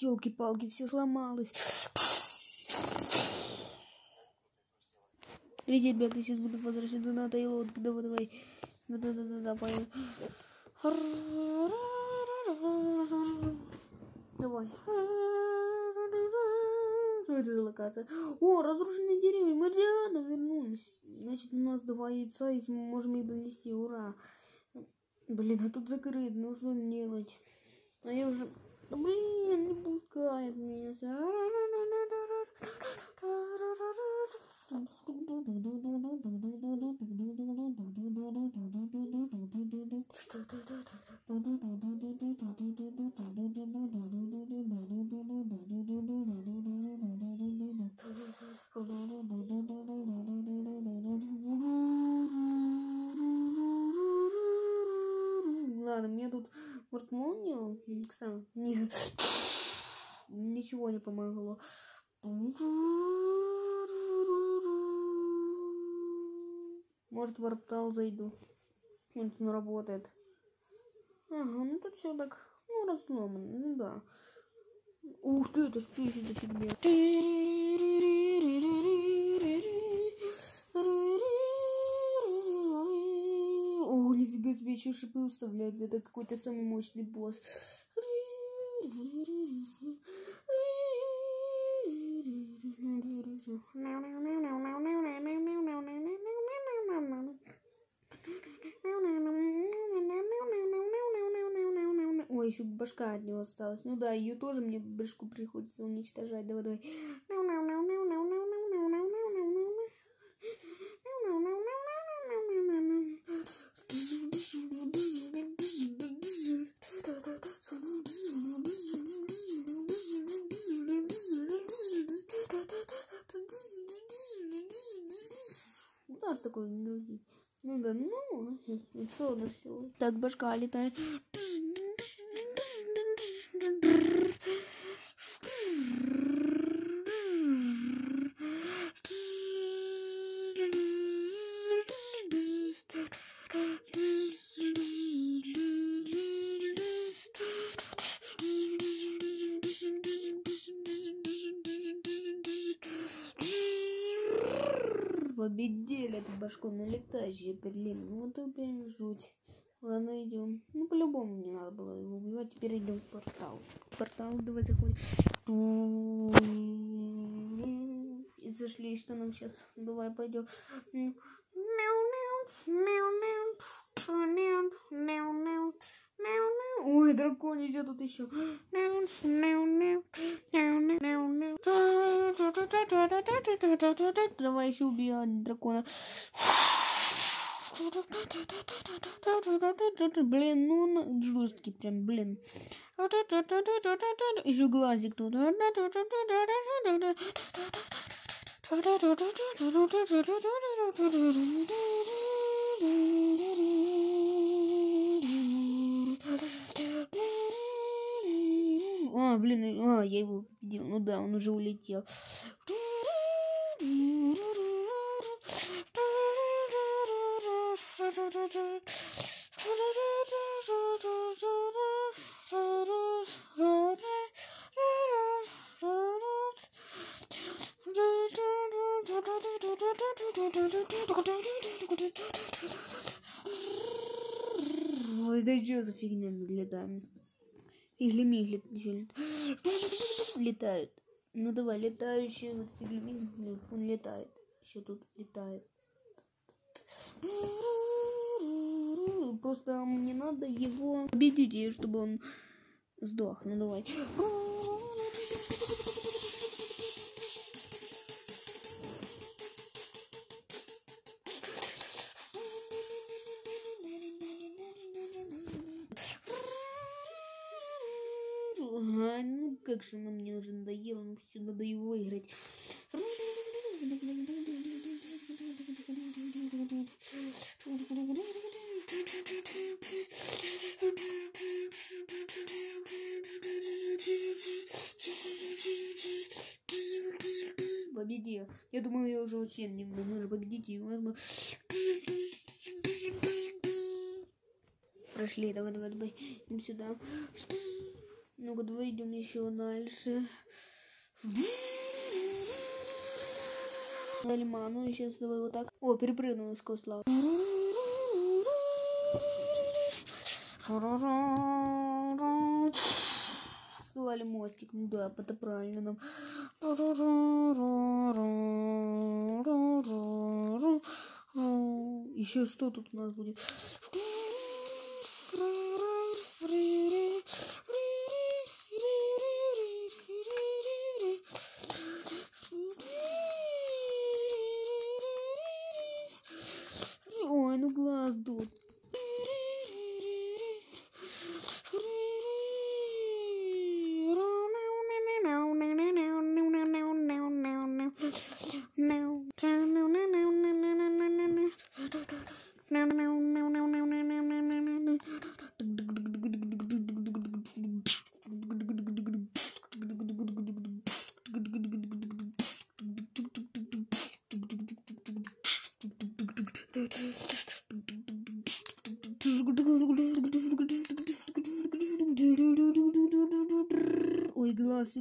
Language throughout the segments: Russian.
Елки-палки, все сломалось. Ребят, я сейчас буду возвращаться на этой лодке. Давай, давай. Да-да-да-да, поехали. Давай. Что это за локация? О, разрушенные деревья. Мы реально вернулись. Значит, у нас два яйца, и мы можем их донести. Ура. Блин, а тут закрыт. Ну что делать? А я уже... Блин, не пускает меня. Может, в портал зайду. Вот он работает. Ага, ну тут все так, ну, разломано, ну да. Ух ты, это что еще за фигня? О, нифига себе, еще шипы уставлять. Это какой-то самый мощный босс. Ой, еще башка от него осталась. Ну да, ее тоже мне башку приходится уничтожать. Давай, давай. Все? Так, башка летает. Налетающие, блин. Ну это прям жуть. Ладно, идем. Ну, по-любому мне надо было его убивать. Теперь идем в портал. В портал давай заходим. И зашли, что нам сейчас? Давай пойдем. Ой, драконище тут еще. Давай еще убьем дракона. Блин, ну он жесткий прям, блин. Еще глазик тут. А, блин, а, я его победил. Ну да, он уже улетел. Да что за фигня летаем? Фиглемигли еще летают. Ну давай, летающий вот фиглемигли, он летает. Еще тут летает. Просто мне надо его победить, чтобы он сдох. Ну давай. Ага, ну как же она мне уже надоела, ну все, надо его выиграть. Я думаю, я уже вообще не нужно победить его. Прошли, давай, давай, давай. Идем сюда. Ну-ка, давай идем еще дальше. Альма, ну сейчас давай вот так. О, перепрыгнула сквозь лаву. Сказали мостик, ну да, это правильно нам. Еще что тут у нас будет?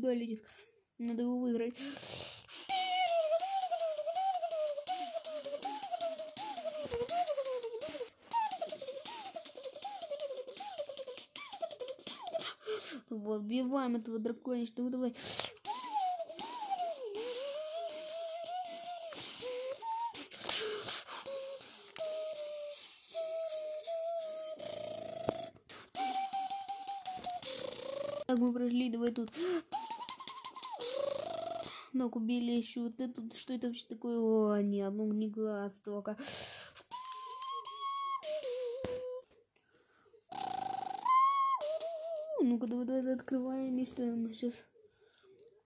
Сюда летит. Надо его выиграть. Вот, убиваем этого драконища. Давай, давай. Так, мы прошли, давай тут. Так, убили еще вот эту. Что это вообще такое? О, нет, ну не глаз только. Ну-ка, давай, давай, открываем. И что нам сейчас?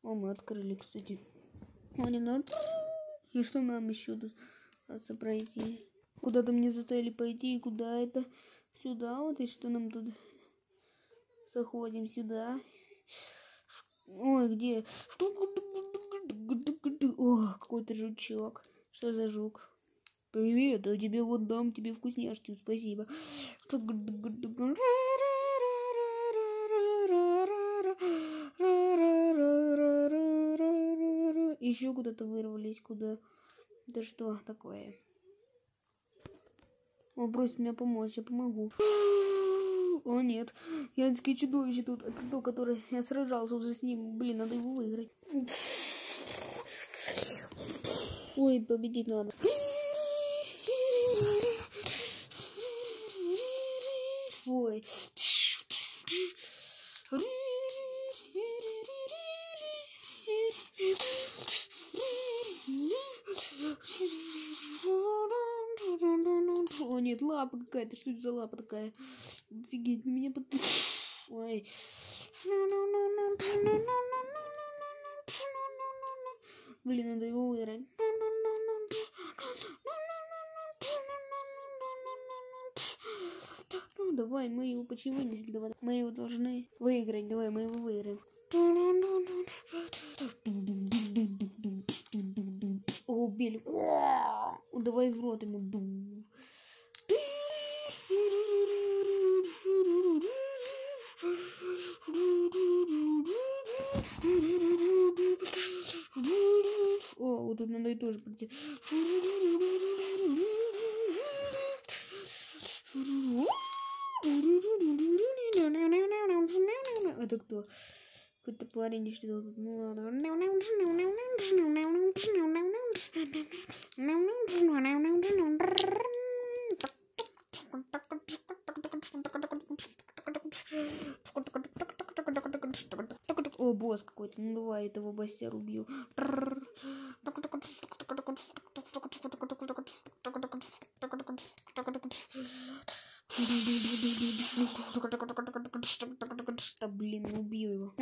О, мы открыли, кстати. О, не надо. И что нам еще тут надо пройти? Куда-то мне заставили пойти, и куда это? Сюда вот, и что нам тут? Заходим сюда. Ой, где? О, какой-то жучок. Что за жук? Привет, а тебе вот дам тебе вкусняшки, спасибо. Еще куда-то вырвались, куда? Да что такое? Он просит меня помочь, я помогу. О нет, янские чудовище тут. Это то, которое я сражался уже с ним. Блин, надо его выиграть. Ой, победить надо. Ой. О нет, лапа какая-то. Что это за лапа такая? Офигеть, меня под... Ой. Блин, надо его давай, мы его почти вынесли. Давай. Мы его должны выиграть. Давай, мы его выиграем. О, убили. Давай в рот ему. О, вот тут надо и тоже пройти. Кто? Какой-то парень что тут. Ну ладно. О, босс какой-то. Ну давай этого босса убью. Да блин, убью его.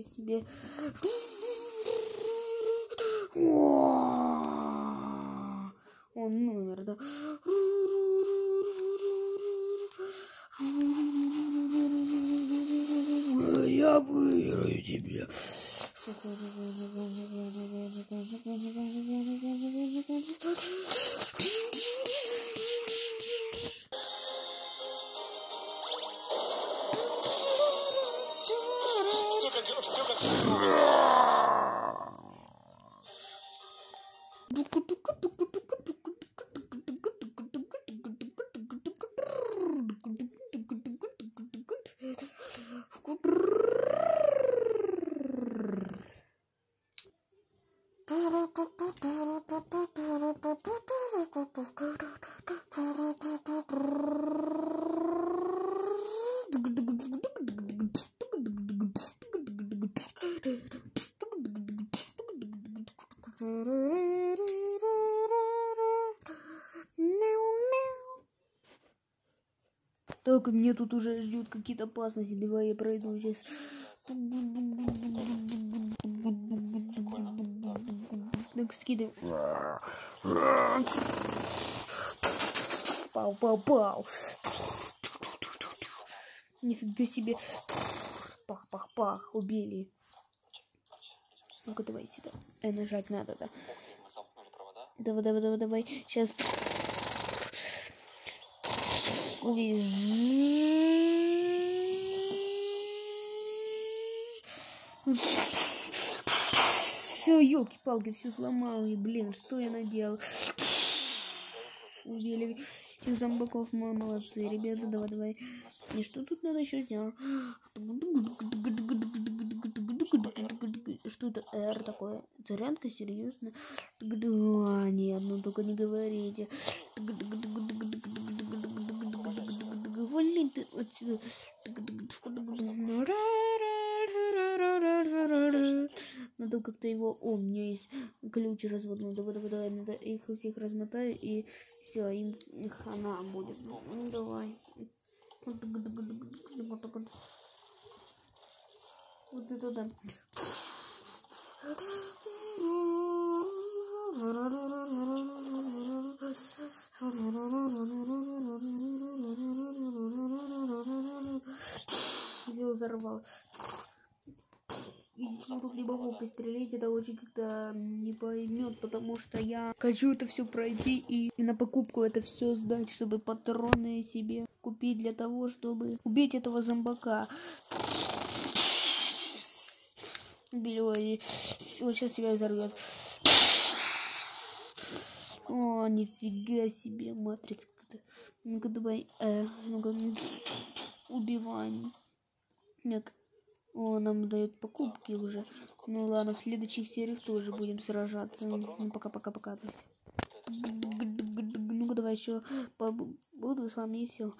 Нифига себе. Он номер, да. Я выиграю тебя. Все Так, мне тут уже ждут какие-то опасности. Давай я пройду сейчас. Так, скидывай. Пау, пау, пау. Нифига себе. Пах, пах, пах. Убили. Ну-ка, давай сюда. Э, нажать надо, да. Давай, давай, давай, давай. Сейчас. Все, елки-палки, все сломал. И, блин, что я наделал? Убили зомбаков, мы молодцы. Ребята, давай, давай. И что тут надо еще сделать? Что это R такое? Зарядка, серьезно? А, нет, ну только не говорите. Вали ты отсюда. Надо как-то его... О, у меня есть ключ разводной. Давай, давай, давай. Надо их всех размотаю и все, им хана будет. Ну, давай. Вот это да. Все взорвал. Видите, тут не могу пострелять, это очень как-то не поймет, потому что я хочу это все пройти и, на покупку это все сдать, чтобы патроны себе купить для того, чтобы убить этого зомбака. Убили, вот сейчас тебя взорвет. О, нифига себе, матрица какая-то. Ну-ка, давай, э, ну-ка, убивай. Нет. О, нам дают покупки уже. Ну ладно, в следующих сериях тоже будем сражаться. Ну, пока-пока-пока. Ну-ка, давай еще буду с вами и все.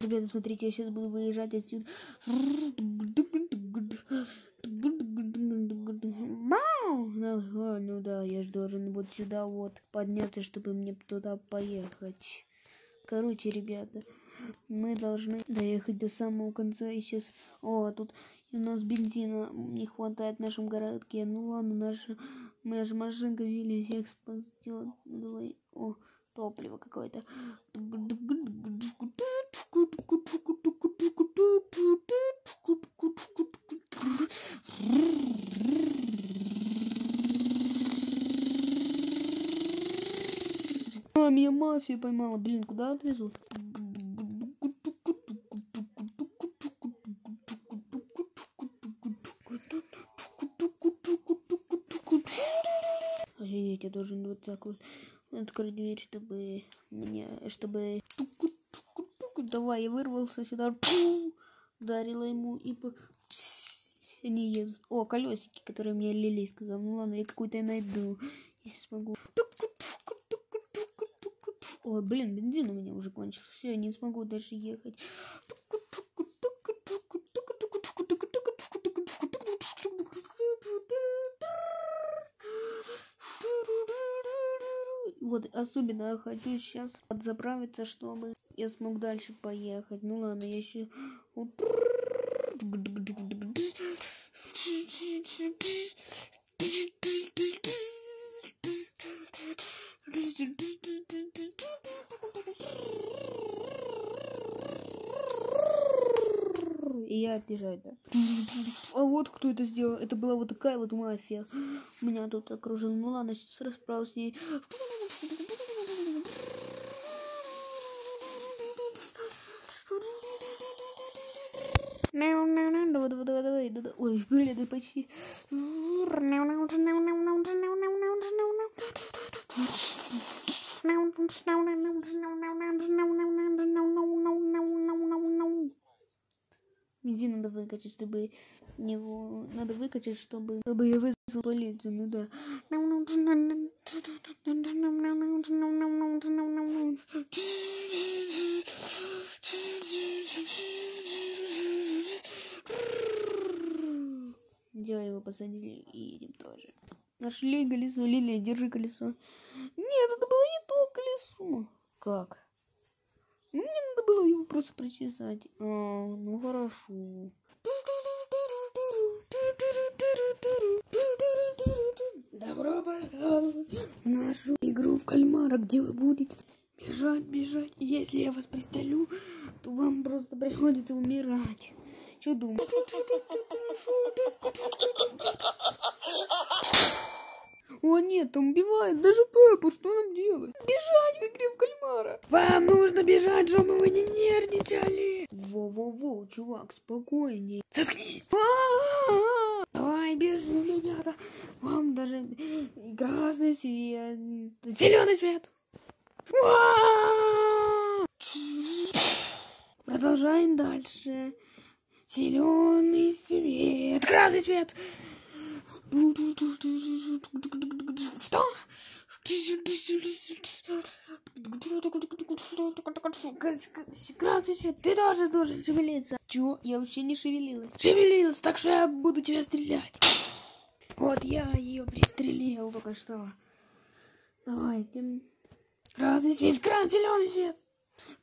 Ребята, смотрите, я сейчас буду выезжать отсюда. Ага, ну да, я же должен вот сюда вот подняться, чтобы мне туда поехать. Короче, ребята, мы должны доехать до самого конца. И сейчас... О, тут у нас бензина не хватает в нашем городке. Ну ладно, наша, моя же машинка Вилли всех спасет. Давай. О, топливо какое-то. А, меня мафия поймала. Блин, куда отвезут? Охренеть, я должен вот так вот открыть дверь, чтобы мне, чтобы... Давай, я вырвался сюда, ударила ему и по... Они едут. О, колесики, которые мне Лили сказал. Ну ладно, я какой-то найду, если смогу. Ой, блин, бензин у меня уже кончился. Все, я не смогу дальше ехать. Вот, особенно я хочу сейчас подзаправиться, чтобы я смог дальше поехать. Ну ладно, я еще... И я обижаю, да. А вот кто это сделал. Это была вот такая вот мафия. Меня тут окружил. Ну ладно, сейчас расправлюсь с ней. Давай, давай, давай, давай. Ой, блин, это почти. Иди надо выкачать, чтобы него надо выкачать, чтобы чтобы я вызвал полицию, ну да. Дело его посадили и едем тоже. Нашли колесо, Лилия, держи колесо. Нет, это было не то колесо. Как? Ну, Мне надо было его просто прочесать. А, ну хорошо. Добро пожаловать в нашу игру в кальмара, где вы будете бежать, бежать. И если я вас пристрелю, то вам просто приходится умирать. Что думаешь? О нет, там убивают даже Пеппу, что нам делать? Бежать в игре в кальмара. Вам бежать, чтобы вы не нервничали. Во-во-во, чувак, спокойнее. Заткнись. А-а-а. Давай, бежим, ребята. Вам даже красный свет, зеленый свет. Продолжаем дальше. Зеленый свет, красный свет. Что? Свет, ты тоже должен шевелиться. Чего? Я вообще не шевелилась. Шевелилась, так что я буду тебя стрелять. Вот я ее пристрелил только что. Давайте. Свет, красный зеленый свет.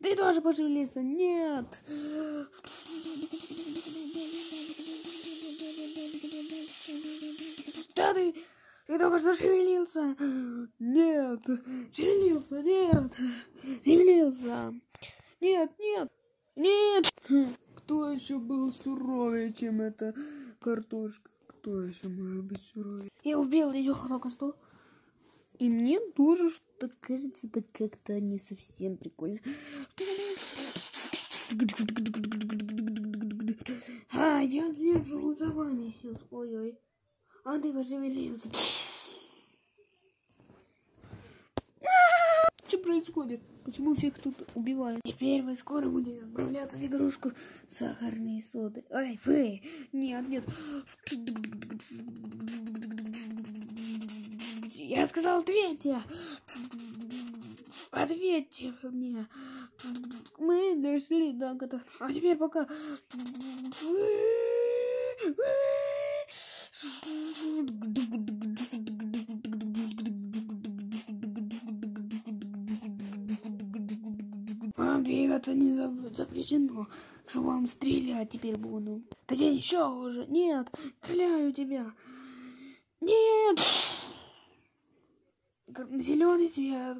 Ты тоже пошевелился? Нет. Да ты, ты только что шевелился. Нет, шевелился, нет, шевелился. Нет, нет, нет. Кто еще был суровее, чем эта картошка? Кто еще может быть суровее? Я убил ее только что. И мне тоже что кажется, это как-то не совсем прикольно. А, я держу за вами сейчас. Ой-ой. А ты пошевелился. Что происходит? Почему всех тут убивают? Теперь вы скоро будете отправляться в игрушку сахарные соды. Ай, вы! Нет, нет. Я сказал, ответьте! Ответьте мне. Мы дошли до года. А теперь пока... Вам двигаться не за- запрещено. Что вам стрелять теперь буду? Да я еще уже. Нет, стреляю тебя. Нет. Зеленый цвет.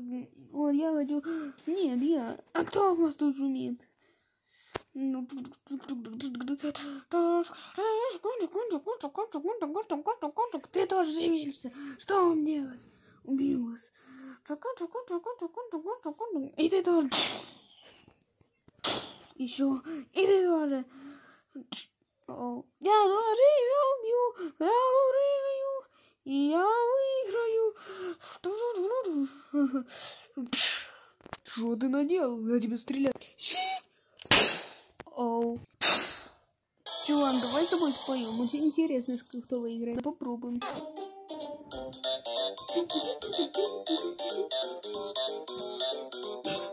Вот я хочу. Нет, я. А кто у вас тут шумит? Ну, Ты тоже шевелишься. Что вам делать? Убил вас. И ты тоже. Еще. Или даже. Oh. Я даже убью. Я урыгаю. И я выиграю. Что ты наделал? Я тебе стрелять. Оу. Чуван, давай с тобой споем. Очень интересно, кто выиграет. Попробуем. Thank you.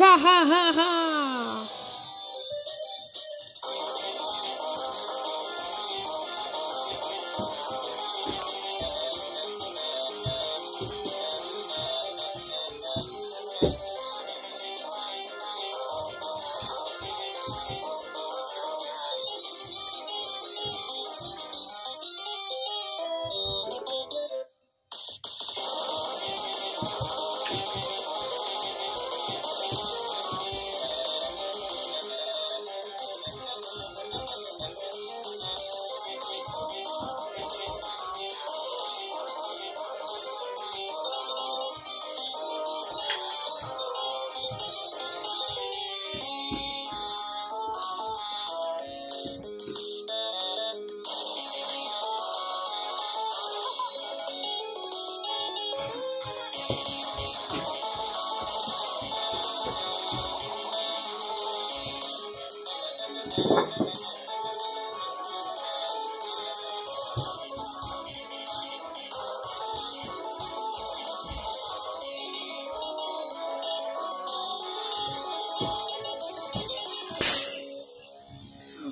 Победить! Ха-ха-ха-ха!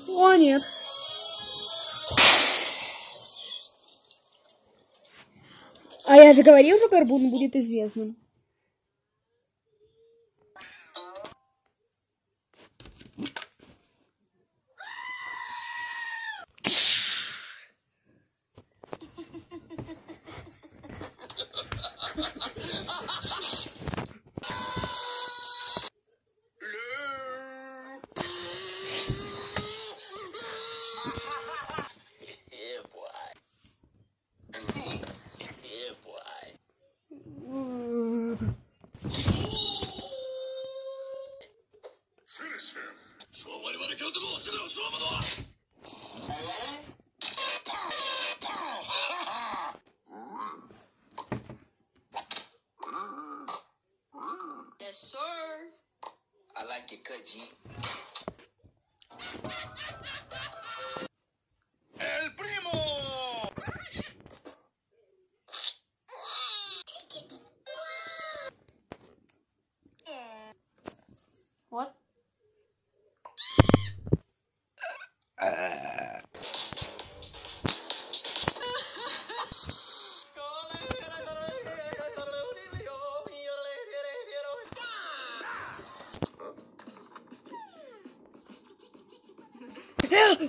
О, нет. А я же говорил, что Горбун будет известным. Ha ha!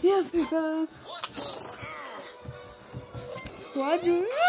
Нет, нет. э,